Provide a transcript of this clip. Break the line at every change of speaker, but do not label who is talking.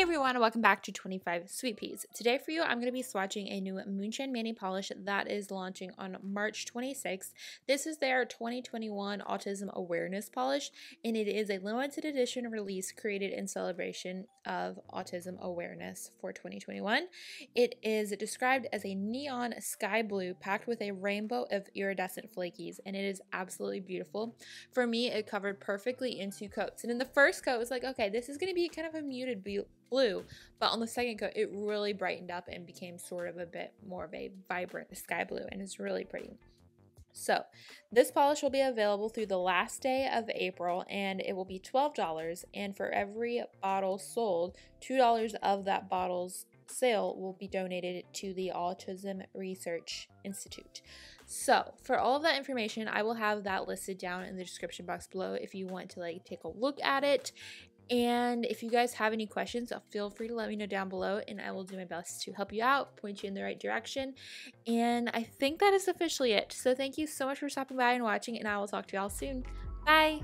everyone, welcome back to 25 Sweetpeas. Today for you, I'm going to be swatching a new Moonshine Mani polish that is launching on March 26th. This is their 2021 Autism Awareness Polish, and it is a limited edition release created in celebration of Autism Awareness for 2021. It is described as a neon sky blue packed with a rainbow of iridescent flakies, and it is absolutely beautiful. For me, it covered perfectly in two coats, and in the first coat, it was like, okay, this is going to be kind of a muted blue, but on the second coat, it really brightened up and became sort of a bit more of a vibrant sky blue, and it's really pretty. So, this polish will be available through the last day of April and it will be $12. And for every bottle sold, $2 of that bottle's sale will be donated to the Autism Research Institute. So, for all of that information, I will have that listed down in the description box below if you want to like take a look at it and if you guys have any questions, uh, feel free to let me know down below and I will do my best to help you out, point you in the right direction. And I think that is officially it. So thank you so much for stopping by and watching, and I will talk to y'all soon. Bye!